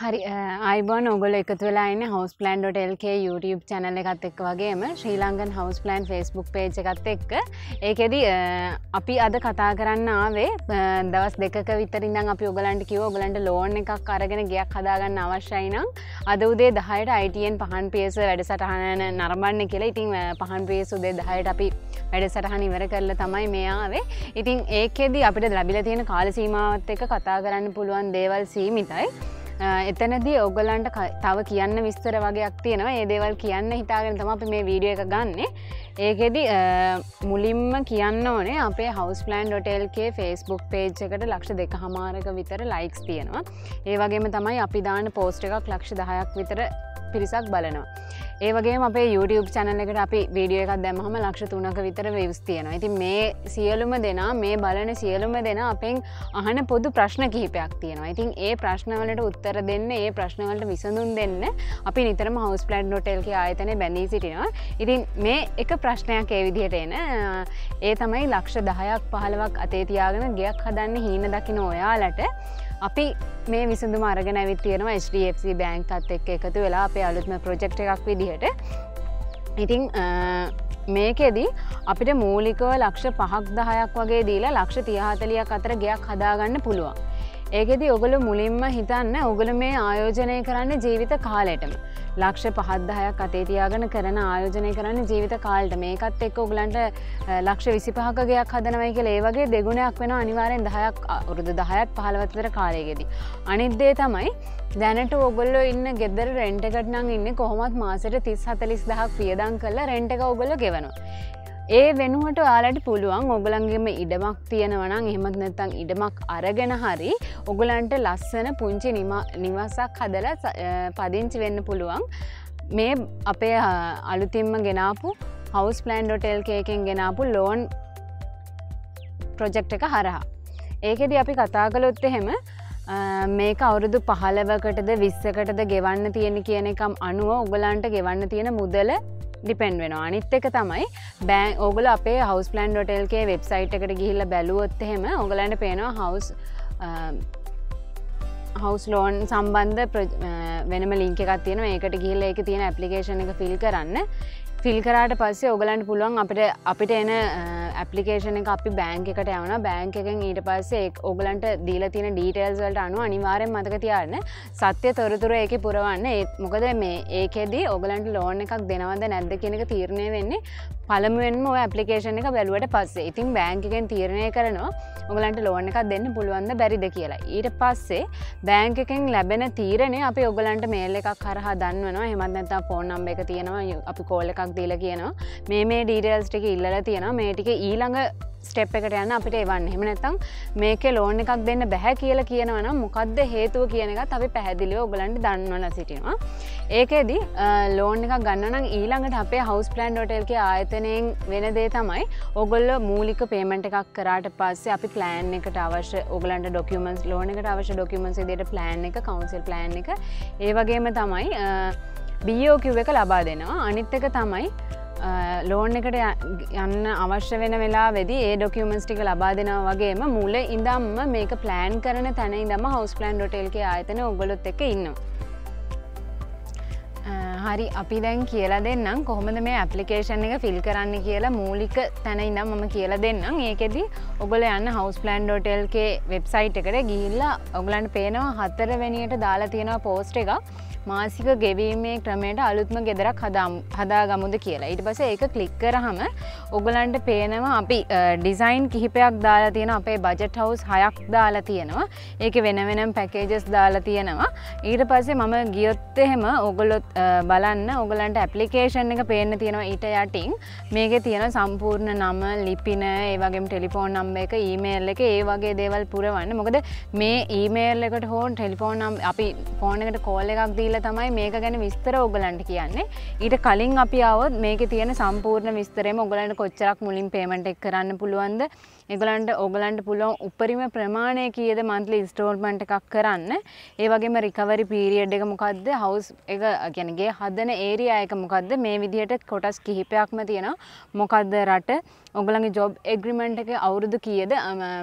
හරි අයිබෝන් ඔගොල එකතු වෙලාන්න හවස් පලන් ඩොටල්ක YouTube චැනල එකත් එක් වගේම ශ්‍රී ලංගන් හවස් පලන් ෆස්බුක් පේජ් එකත් එක්ක. ඒකෙද අපි අද කතා කරන්න ආවේ දවස් දෙක විතරින්දන් අපි ඔගලන්ට කිව ඔගලන්ට ලෝන් එකක් අරගෙන ගයක් හදාගන්න අවශ්‍යයිනම් අද උදේ දහයට අයිටන් පහන් පියස වැඩ සටහන නරඹන්න කියලා. ඉතින් පහන් පියස උදේ දහයට අපි වැඩ සටහන ඉවර කරල තමයි මෙයාවේ ඉතින් ඒකෙද අපිට ලබිල තියෙන කාලසීමාවත් එක කතා කරන්න පුළුවන් දේවල් සීමිතයි. එතනදී ඔගලන්ට තව කියන්න විස්තර වගේයක් තියෙනවා. ඒ දේවල් කියන්න හිතාගෙන තම අපි මේ වීඩියෝ එක ගන්න. ඒකෙදි මුලින්ම කියන්න ඕනේ අපේ හවස් පලන් ඩොටෙල්ගේ ෆස්බුක් පේජ් එකට ලක්ෂ දෙක හමාරක විතර ලයික්ස් තියෙනවා. ඒ වගේම තමයි අපි දාන පෝස්ට එකක් ලක්ෂ දහයක් විතර පිරිසක් බලනවා. ඒ වගේ අපේ YouTube චැනල එකට අපි වීඩියෝ එකක් දැමහම ලක්ෂ තුනක විතර වෙවස් තියෙනවා. ඇති මේ සියලුම දෙනා මේ බලන සියලුම දෙන අපෙන් අහන පොදු ප්‍රශ්න කිහිපයක් තියෙනවා. ඉතින් ඒ ප්‍රශ්නවලට උත්තර දෙන්න ඒ ප්‍රශ්නවලට විසඳුන් දෙන්න අපි නිතරම හවස් පලන්් නොටෙල්ක ආයතනය බැඳී සිටිනවා. ඉතින් මේ එක ප්‍රශ්නයක් ඒ විදිහට එන ඒ තමයි ලක්ෂ දහයක් පහලවක් අතේතියාගෙන ගයක් හදන්න හීන දකින ඔයාලට. අපි මේ විසඳුම අරගෙන ඇවිත් තියෙනවා HDFC බෑන්කත් එක් එකතු වෙලා අපේ අලුත්ම ප්‍රජෙක්් එකක් විදිහට ඉතිං මේකෙදී අපිට මූලිකව ලක්ෂ පහක් දහයක් වගේ දීලා ලක්ෂ තියහතලියක් අතර ගයක් හදාගන්න පුළුවන්. ඒකෙදි ඔගොල මුලින්ම හිතන්න ඔගොල මේ ආයෝජනය කරන්න ජීවිත කාලෙටම. ලක්ෂ පහත්දාහයක් අතේතියාගන කරන ආයෝජනය කරන්න ජීවිත කාල්ට මේකත් එක්ක ඔගලන්ට ලක්ෂ විසිපහකගයක් හදනවයි කියල ඒ වගේ දෙගුණයක් වෙන අනිවාරෙන් දහයක් අවුරුදු දහයක් පහලවත්තර කාලයගෙදී. අනිද්දේ තමයි දැනට ඔගොල්ලො ඉන්න ගෙදර රෙන්ටකටනං ඉන්න කොහොමත් මාසට තිස් හතලිස් දහක් පියදං කරලා රෙන්ට එක ඔගොල්ල ගෙවනවා. ඒ වෙනුවට ඔයාලට පුළුවන් ඔගලන්ගේම ඉඩමක් තියෙනවනං එහෙමත් නැත්තං ඉඩමක් අරගෙන හරි ඔගලන්ට ලස්සන පුංචි නිවසක් හදල පදිංචි වෙන්න පුළුවන් මේ අපේ අලුතින්ම ගෙනාපු හවස් පලන් ඩොටෙල්කේකෙන් ගෙනාපු ලෝන් ප්‍රොජෙක්් එක හරහා. ඒකෙද අපි කතා කළොත් එහෙම මේක අවුරුදු පහලවකටද විස්සකටද ගෙවන්න තියෙන කියන එකම් අනුව ඔගලන්ට ගෙවන්න තියෙන මුදල ඩිපෙන්් වෙන අනිත් එක තමයි බෑන් ඕගල අපේ හවස් පලන් ඩොටල්ගේ වෙබ්සයිට් එකට ගිහිල්ල බැලුවොත් එහෙම ඔගලන්ට පේනවා හවස් හවස් ලෝන් සම්බන්ධ වෙනම ලින්ක එකක් තියෙන ඒකට ගිහිල්ල එක තියෙන ඇපලිකේෂන එක ෆිල් කරන්න. ෆිල් කරාට පස්සේ ඔගලන්ට පුළුවන් අපිට අපිට එන ඇපලිකේෂන එක අපි බෑංක එකට යවන බෑංක එකෙන් ඊට පස්සේ ඔගලන්ට දීල තියෙන ඩීටේල්ස් වලට අනු අනිවාරෙන් මතක තියන්න සත්‍ය තොරතුර ඒක පුරවන්න. ඒත් මොකද මේ ඒකෙදී ඔගලන්ට ලෝන් එකක් දෙනවද නැද්ද කියනක තීරණය වෙන්නේ පළමුුවෙන්ම ඇපලිකේෂන එක බැලුවට පස්සේ. ඉතින් බෑංකෙන් තීරණය කරනවා ඔගලන්ට ලෝන එකක් දෙන්න පුළුවන්ද බැරිද කියලා. ඊට පස්සේ බෑංකෙන් ලැබෙන තීරණය අපි ඔගලන්ට මේල් එකක් කරහ දන්වනවා. හෙමත්නතා ෆෝන් නම්බ එක තියෙනවා. අපි කෝල්ල එකක් දීල කියනවා. මේ මේ ඩීටල්ස් ටික ඉල්ල තියෙන මේටික ඊළඟ ස්ටෙප් එකට යන්න අපිට එවන්න හෙම නැතම් මේක ලෝන් එකක් දෙන්න බැහැ කියලා කියනවන මොකක්ද හේතුව කියන එකත් අපි පැහැදිලිව ඔගලන්ට දන්නවල සිටිනවා. ඒකෙදි ලෝන් එකක් ගන්නනම් ඊළඟට අපේ හවස් පලන් ඩොටල්ක ආයතනයෙන් වෙන දේ තමයි ඔගොල්ල මූලික පේමට එකක් කරට පස්සේ අපි ප්ලෑන් එකට අවශ්‍ය ඔගලන්ට ඩොකමන්ස් ලෝන එකට අවශ්‍ය ඩොකමන්ස් දේට ප්ලෑන් එක කවන්සිල් ප්ලෑන් එක ඒවගේම තමයි බියෝකිව් එක ලබා දෙනවා අනිත්තක තමයි ලෝන් එකට යන්න අවශ්‍ය වෙන වෙලා වෙදි ඒ ඩොකියමන්ස් ටික ලබා දෙනවා වගේම මුල ඉඳම්ම මේක ප්ලෑන් කරන තැන ඉදම හවස් පලන් ඩොටල්ක ආයතන ඔගොලොත් එක ඉන්නවා. හරි අපි දැන් කියලා දෙන්නම්. කොහොමද මේ ඇපලිකේෂන් එක ෆිල් කරන්න කියලා මූලික තැන ඉඳම් මම කියලා දෙන්නම්. ඒකෙදී ඔගොල යන්න හවස් පලන් ඩොටල්ගේ වෙබ්සයිට් එකට ගිහිල්ලා ඔගලන්ට පේනවා හත්තර වැනියට දාලා තියෙනවා පෝස්ට එකක්. මාසික ගෙවීමේ ක්‍රමයට අලුත්ම ගෙදරක් හදා ගමුද කියලා. ඊට පස ඒක කලික්කරහම ඔගලන්ට පේනවා අපි ඩිසයින් කිහිපයක් දාලා තියෙන අපේ බජට් හවස් හයක් දාලා තියෙනවා. ඒක වෙන වෙනම් පැකේජස් දාලා තියෙනවා. ඊට පස්සේ මම ගියොත් එහෙම ඔගොලොත් බලන්න ඔගලන්ට ඇපලිකේෂන් එක පේන්න තියෙනවා ඊට යටින්. මේක තියෙන සම්පූර්ණ නම ලිපින ඒවගේම ටෙලිෆෝන් නම්බ එක ඊමේල් එක ඒ වගේ දේවල් පුරවන්න. මොකද මේ ඊමේල් එකට හෝන් ටෙලිෆෝන් නම් අපි ෆෝන එකට කෝල් එකක් දී දීල තමයි මේක ගැන විස්තර ඔගලන්ට කියන්නේ. ඊට කලින් අපි අවොත් මේක තියෙන සම්පූර්ණ විස්තරේම ඔගලන්ට කොච්චරක් මුලින් පේමට එක් කරන්න පුළුවන්ද? එගලන්ට ඔගලන්ට පුළුවන් උපරිම ප්‍රමාණය කියද මන්තලි ස්ටෝල්මන්ට් එකක් කරන්න. ඒ වගේම රිකවරි පීරියඩ් එක මොකක්ද හවස් එක ගැනගේ හදන ඒරියා එක මොකක්ද මේ විදිහට කොටස් කිහිපයක්ම තියෙනවා. මොකක්ද රට? ඔගලගේ ජොබ් එග්‍රිමෙන්ට් එක අවුරුදු කියද?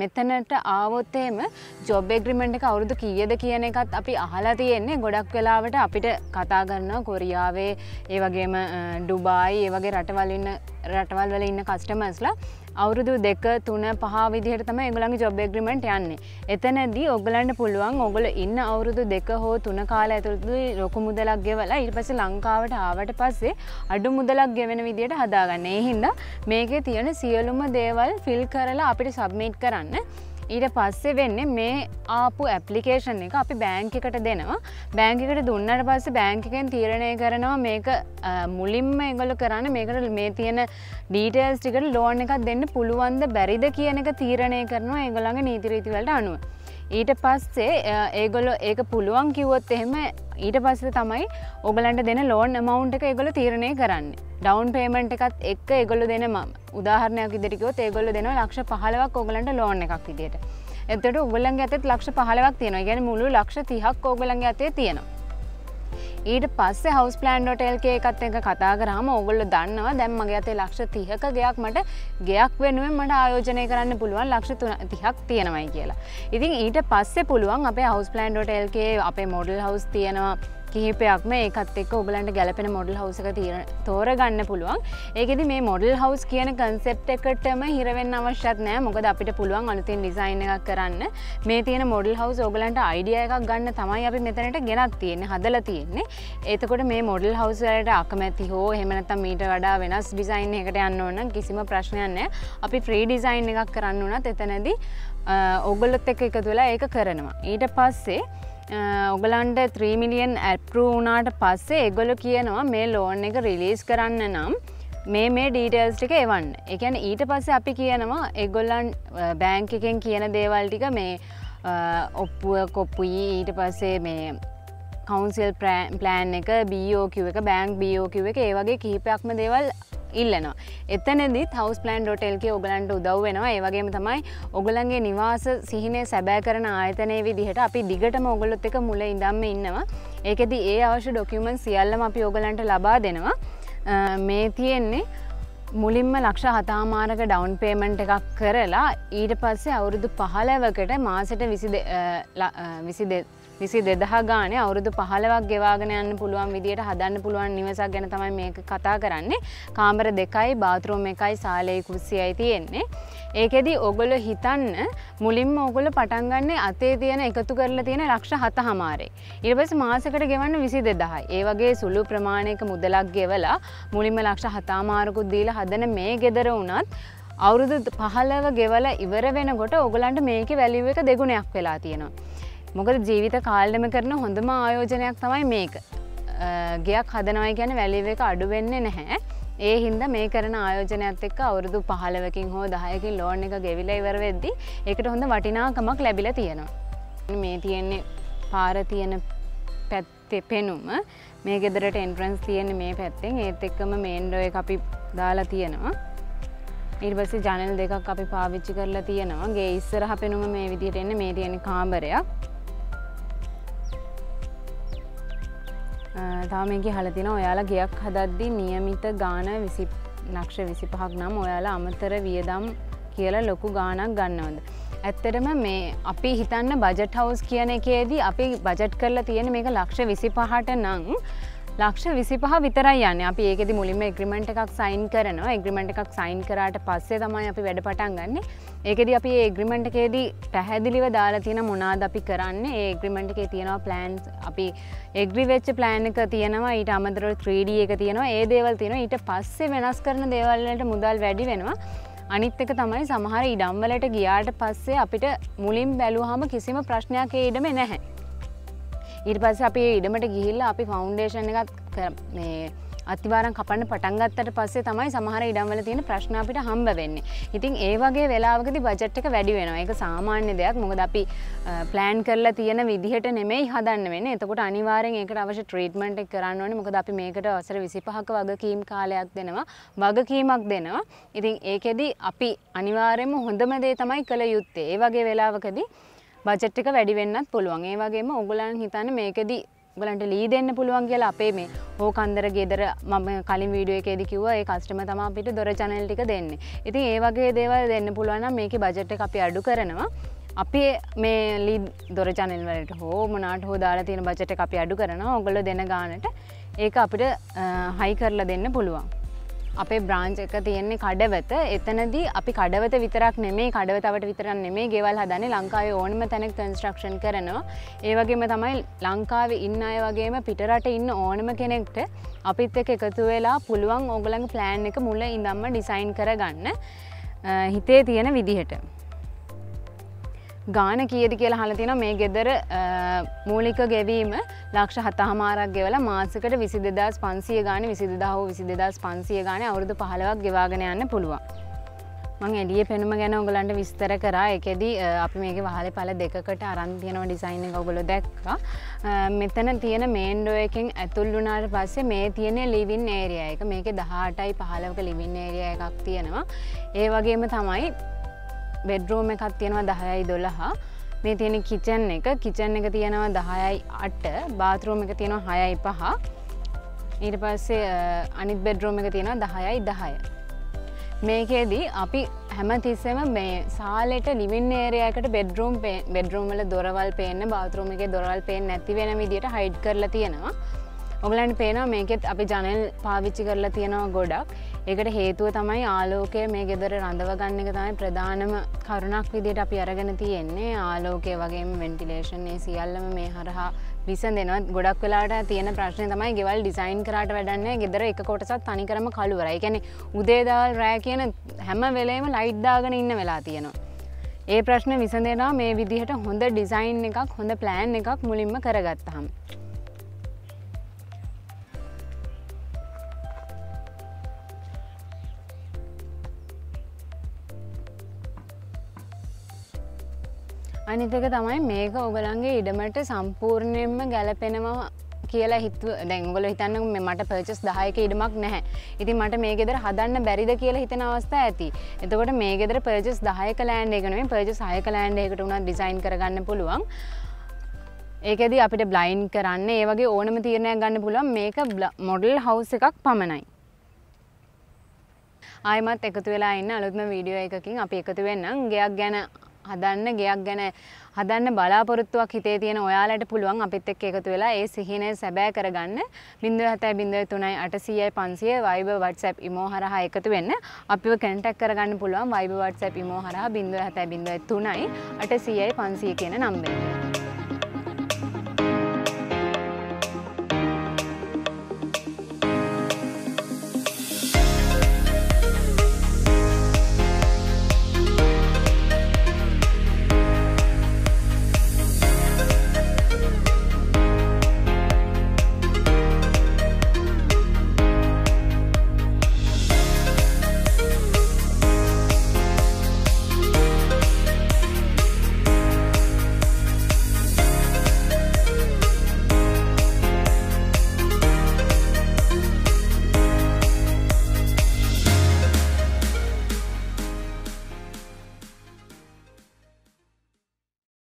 මෙතනට ආවොත්තේම ජොබ් එග්‍රිමෙන්ට් එක අවුරුදු කියද කියන එකත් අපි අහලා තියෙන්නේ. ගොඩක් වෙලාවට අපිට කතා කරන්න කොරියාවේ ඒ වගේම ඩුබායි ඒ වගේ රටවලන්න රටවල් වල ඉන්න කස්ටමස්ලා අවුරුදු දෙක තුන පහ විදිහට තම එගලගේ ජොබ් එග්‍රිමෙන්ට් යන්නේ. එතනදී ඔගලන්ට පුළුවන් ඔගල ඉන්න අවුරුදු දෙක හෝ තුන කාල ඇතුළතු ලොකු මුදලක් ගෙවලා ඉට පස ලංකාවට ආවට පස්සේ අඩු මුදලක් ගෙවෙන විදියට හදාගන්න. ඒ හින්දා මේකේ තියෙන සියලුම දේවල් ෆිල් කරලා අපිට සබ්මිට් කරන්න. ඊට පස්සේ වෙන්නේ මේ ආපු ඇපලිකේෂන් එක අපි බෑංකිකට දෙනවා බෑංකිකට දුන්නට පස්සේ බෑංකිකෙන් තීරණය කරනවා මේක මුලින්ම එගොල කරන්න මේකට මේ තියෙන ඩීටේල්ස් ටිකට ලෝන් එකක් දෙන්න පුළුවන්ද බැරිද කියන එක තීරණය කරනවා ඒගොළඟ නීතිරීතිවලට අනුව. ඊට පස්සේ ඒගොලො ඒක පුළුවන් කිව්වොත් එහෙම ඊට පස්සේ තමයි ඔගලන්ට දෙන ලෝන් මවුන්් එක ඒගොල තීරණය කරන්න. ඩවන් පේමෙන්ට් එකත් එක් ඒගොල්ල දෙන ම උදාහරණයක් ඉදිරිකෝ ඒගොල්ල දෙන ලක්ෂ පහලවක් ඔගලන්ට ලෝන් එකක් විදිට එතට උගලන් ඇතත් ලක්ෂ පහලවක් තියෙන ගැන මුළු ලක්ෂ තිහක් ඕගලන්ගේ අතේ තියෙනවා. ඊට පස්සේ හවස් ප්ලන්් ොටෙල්කේ එකත් එක කතා කරහම ඔගොල්ල දන්නවා දැම් මගේ අතේ ලක්ෂ තිහක ගයක් මට ගයක් වෙනුවෙන් මට ආයෝජනය කරන්න පුළුවන් ලක්ෂ තිහක් තියෙනවයි කියලා. ඉතින් ඊට පස්සේ පුළුවන් අපේ හවස් ප්ලන්් ොටෙල්කේ අපේ මොඩල් හවස් තියෙනවා කිහිපයක්ම ඒකත් එක් ඔගලන්ට ගැලපෙන මොඩල් හවසක තීර තෝරගන්න පුළුවන්. ඒකෙද මේ මොඩල් හවස් කියන කන්සෙප් එකටම හිරවෙන්න අවශ්‍යත් නෑ. මොකද අපිට පුළුවන් අලුතින් ඩිසයින් එකක් කරන්න. මේ තියෙන මොඩල් හවස් ඔගලන්ට අයිඩිය එකක් ගන්න තමයි අපි මෙතනට ගෙනත් තියෙන්නේ හදල තියෙන්නේ. ඒතකොට මේ මොඩල් හවසලට අකමැති හෝ හෙමනතම් මීට වඩා වෙනස් ඩිසයින් එකට යන්න ඕන්න කිසිම ප්‍රශ්නයන්න අපි ෆ්‍රී ඩිසයින් එකක් කරන්න වනත් එතනදී ඔගොල්ලොත් එක එක තුලා ඒක කරනවා. ඊට පස්සේ ඔගලන්ට 3මිලියන් ඇප්රූ වනාට පස්සේ එගොල කියනවා මේ ලෝන් එක රිලීස් කරන්න නම් මේ මේ ඩීටල්ස් ටික එවන්න. එකන ඊට පස්සේ අපි කියනවා එගොල්ලන් බෑංක එකෙන් කියන දේවල් ටික මේ ඔප්පුුව කොප්පුයි ඊට පස්සේ මේ කවන්සිල් ප්ලෑන් එක බෝකිව එක බෑන්ක් බෝකිව එක ඒ වගේ කිහිපයක්ම දේවල් ඉල්ලනවා. එතනදිත් හවස් ප්ලන් ඩොටෙල්ගේ ඔගලන්ට උදව් වෙනවා ඒවගේම තමයි ඔගලන්ගේ නිවාස සිහිනේ සැබෑ කරන ආයතනය විදිහට අපි දිගටම ඔගොලොත් එක මුල ඉදම්ම ඉන්නවා. ඒකෙද ඒ අවශ්‍ය ඩොකියමන් සියල්ලම අපි ඔගලන්ට ලබා දෙනවා. මේ තියෙන්නේ මුලින්ම ලක්ෂ හතාමාරක ඩවන් පේමන්ට් එකක් කරලා ඊට පස්සේ අවුරුදු පහලවකට මාසට විසි විසි දෙදහ ගාන අවුරුදු පහලවක් ගෙවාගෙන යන්න පුළුවන් විදියට හදන්න පුළුවන් නිවසක් ගැන තමයි මේක කතා කරන්නේ කාමර දෙකයි බාතරෝම එකයි සාලය කුස්සියයි තියෙන්නේ. ඒකෙදී ඔගොල හිතන්න මුලින්ම ඔගොල පටන්ගන්න අතේ තියෙන එකතු කරලා තියෙන ලක්ෂ හත හමාරේ. ඉර්වස් මාසකට ගෙවන්න විසි දෙදහයි. ඒ වගේ සුළු ප්‍රමාණයක මුදලක් ගෙවලා මුලින්ම ලක්ෂ හතාමාරකුත් දීල හදන මේ ගෙදර වනත් අවුරුදු පහලව ගෙවල ඉවර වෙනකොට ඔගලන්ට මේක වැලිුව එක දෙගුණයක් වෙලා තියෙනවා. මොකද ජීවිත කාල්ඩම කරන හොඳම ආයෝජනයක් තමයි මේක. ගයක් හදනවයි ගැන වැලිව එක අඩුවෙන්නේ නැහැ. ඒ හින්ද මේ කරන ආයෝජනයත් එක්ක අවුරුදු පහලවකින් හෝ දහයකින් ලෝන් එක ගෙවිල ඉවර වෙද්දි එකට හොඳ වටිනාකමක් ලැබිල තියෙනවා. මේ තියෙන්නේ පාර තියෙන පැත්තේ පෙනුම මේ ගෙදරට එන්ට්‍රන්ස් තියෙන මේ පැත්තෙන් ඒත් එක්කම මේන්ඩෝ එක අපි දාලා තියෙනවා. ඉර්වස ජනල් දෙකක් අපි පාවිච්චි කරලා තියෙනවා ගේ ඉස්සරහ පෙනුම මේ විදිට එන්න මේ තියෙන කාම්බරයක් තාමක හලතින ඔයාලා ගයක් හදද්දි නියමිත ගාන විසි ලක්ෂ විසි පහක් නම් ඔයාලා අමතර වියදම් කියලා ලොකු ගානක් ගන්නවද. ඇත්තටම මේ අපි හිතන්න බජට් හවස් කියන එකේදී අපි බජට් කරලා තියෙන මේක ලක්ෂ විසි පහට නං ලක්ෂ විසිපහ විතරයි යන්න. අපි ඒකෙදි මුලින්ම එග්‍රිමෙන්ට් එකක් සයින් කරනවා. එග්‍රිමෙන්ට් එකක් සයින් කරට පස්සේ තමයි අපි වැඩ පටන් ගන්න. ඒකෙද අපි ඒග්‍රිමෙන්ට් එකේදී පැහැදිලිව දාලා තියෙන මොනාද අපි කරන්න? ඒග්‍රිමෙන්ට් එකේ තියෙනවා ප්ලන්ස් අපි එග්‍රිවෙච්ච ප්ලෑන් එක තියෙනවා ඊට අමතර 3D එක තියෙනවා. ඒ දේවල් තියෙන ඊට පස්සේ වෙනස් කරන දේවල්ලට මුදල් වැඩි වෙනවා. අනිත් එක තමයි සමහර ඉඩම්වලට ගියාට පස්සේ අපිට මුලින් බැලුහම කිසිම ප්‍රශ්නයක් ඒ ඉඩම නැහැ. ඊට පස්සේ අපි ඒ ඉඩමට ගිහිල්ලා අපි ෆවුන්ඩේෂන් එකත් කර- මේ අතිවාරම් කපන්න පටන්ගත්තට පස්සේ තමයි සමහර ඉඩම්වල තියෙන ප්‍රශ්න අපිට හම්බ වෙන්නේ. ඉතින් ඒ වගේ වෙලාවකති බජට් එක වැඩි වෙනවා. එක සාමාන්‍ය දෙයක්. මොකද අපි ප්ලෑන් කරලා තියෙන විදිහට නෙමෙයි හදන්න වෙන එතකොට අනිවාරෙන් ඒකට අවශ්‍ය ට්‍රීට්මන්ට් එක කරන්න ඕනේ. මොකද අපි මේකට අවසර 25ක වගකීම් කාලයක් දෙනවා. වගකීමක් දෙනවා. ඉතින් ඒකෙදි අපි අනිවාර්යයෙන්ම හොඳම දේ තමයි කළ යුත්තේ. ඒ වගේ වෙලාවකදී බජට් එක වැඩි වෙන්නත් පුළුවන්. ඒ වගේම ඔයගොල්ලන් හිතන්නේ මේකෙදි ඔයගලන්ට ලී දෙන්න පුළුවන් කියලා අපේ මේ ඕකන්දර ගෙදර මම කලින් වීඩියෝ එකේදී කිව්වා ඒ කස්ටමර් තමයි අපිට දොර channel ටික දෙන්නේ. ඉතින් ඒ වගේ දේවල් දෙන්න පුළුවන් නම් මේකේ බජට් එක අපි අඩු කරනවා. අපි මේ ලී දොර channel වලට හෝ මොනාට හෝ දාලා තියෙන බජට් එක අපි අඩු කරනවා. ඔයගොල්ලෝ දෙන ගානට ඒක අපිට හයි කරලා දෙන්න පුළුවන්. අපේ බ්‍රාංච් එක තියෙන්නේ කඩවත. එතනදී අපි කඩවත විතරක් නෙමේ කඩවතවට විතරක් නෙමේ ගෙවල් හදන්නේ. ලංකාවේ ඕනම තැනක කන්ස්ට්‍රක්ෂන් කරනවා. ඒ වගේම තමයි ලංකාවේ ඉන්න අය වගේම පිටරට ඉන්න ඕනම කෙනෙක්ට අපිත් එක්ක එකතු වෙලා පුළුවන් ඕගලගේ ප්ලෑන් එක මුල ඉඳම්ම ඩිසයින් කරගන්න අ, හිතේ තියෙන විදිහට. ගාන කියද කියලා හල තින මේ ගෙදර අ, මූලික ගෙවීම ලක්ෂ හතහමාරක් ගෙවල මාසකට විසි දෙදස් පන්සිය ගාන විසි දෙදාහෝ විසි දෙදස් පන්සිය ගාන අවුරදු පහලවක් ගෙවාගෙන යන්න පුළුවන්. මං එඩිය පෙනුම ගැන ඔගලන්ට විස්තර කරා. එකෙදී අ, අපි මේක වහල පල දෙකට අරන්තියනව ඩිසයින් එක ඔගොල දැක්කා. අ, මෙතන තියෙන මේන්ඩෝ එකින් ඇතුල් වුනාට පස්සේ මේ තියෙන ලිවින් ඒරිය එක. මේක දහටයි පහලවක ලිවින් ඒරිය එකක් තියෙනවා. ඒ වගේම තමයි බෙඩ්රෝම එකක් තියෙනවා දහයයි දොළහා. මේ තියෙන කිචන් එක. කිචන් එක තියෙනවා දහයයි අට. බාතරෝම එක තියෙනවා හයයි පහ. ඊට පස්සේ අ, අනිත් බෙඩ්රෝම එක තියෙනවා දහයයි දහය. මේකේදී අපි හැම තිස්සෙම මේ සාලෙට ලිවින් ඒරයකට බෙඩ්රෝම් බෙඩ්රෝම්ල දොරවල් පේන්න බාතරෝම එක දොරවල් පේෙන් නැති වෙන විදිට හයිඩ් කරලා තියෙනවා. ඔගලන්ට පේනවා මේකෙත් අපි ජනල් පාවිච්චි කරලා තියෙනවා ගොඩක්. ඒකට හේතුව තමයි ආලෝකය මේ ගෙදර රඳව ගන්න එක තමයි ප්‍රධානම කරුණක් විදියට අපි අරගෙන තියෙන්නේ. ආලෝකය වගේම වෙන්ටිලේෂන් ඒ සියල්ලම මේ හරහා විසඳෙනවා. ගොඩක් වෙලාට තියෙන ප්‍රශ්නය තමයි ගෙවල් ඩිසයින් කරට වැඩන්න ගෙදර එක කොටසත් තනිකරම කළුවර එකැනෙ උදේදවල් රෑ කියන හැම වෙලේම ලයිට්දාගෙන ඉන්න වෙලා තියෙනවා. ඒ ප්‍රශ්න විසඳෙනවා. මේ විදිහට හොඳ ඩිසයින් එකක් හොඳ ප්ලෑන් එකක් මුලින්ම කරගත්තහම් අනිතක තමයි මේක ඔගලන්ගේ ඉඩමට සම්පූර්ණයෙන්ම ගැලපෙනවා කියලා හිතුව. දැංගොල හිතන්න මේ මට පර්චස් දහයක ඉඩමක් නැහැ. ඉතින් මට මේ ගෙදර හදන්න බැරිද කියලා හිතන අවස්ථා ඇති. එතකොට මේ ගෙදර පර්චස් දහයක ලෑන්ඩ එකනේ පර්චස් හයක ලෑන්ඩ එකට උනත් ඩිසයින් කරගන්න පුළුවන්. ඒකෙද අපිට බ්ලයින් කරන්න ඒ වගේ ඕනම තීරණයක් ගන්න පුළුවන්. මේක මොඩල් හවස් එකක් පමණයි. ආයමත් එකතු වෙලා ඉන්න අලුත්ම වීඩියෝ එකකින් අපි එකතු වෙන්නම්. ගෙයක් ගැන හදන්න ගෙයක් ගැන හදන්න බලාපොරොත්තුවක් හිතේ තියෙන ඔයාලට පුළුවන් අපිත් එක්ක එකතු වෙලා ඒ සිහිනය සැබෑ කරගන්න බිඳුව හතයි බිඳුව තුනයි අටසීයයි පන්සිය වයිබ වටසැප් ඉමෝ හරහා එකතු වෙන්න අපිව කැන්ටක් කරගන්න පුළුවන් වයිබ වටසැප් ඉමෝ හරහා බිඳුව හතයි බිඳුව තුනයි අටසීයයි පන්සිය කියන නම්බේ.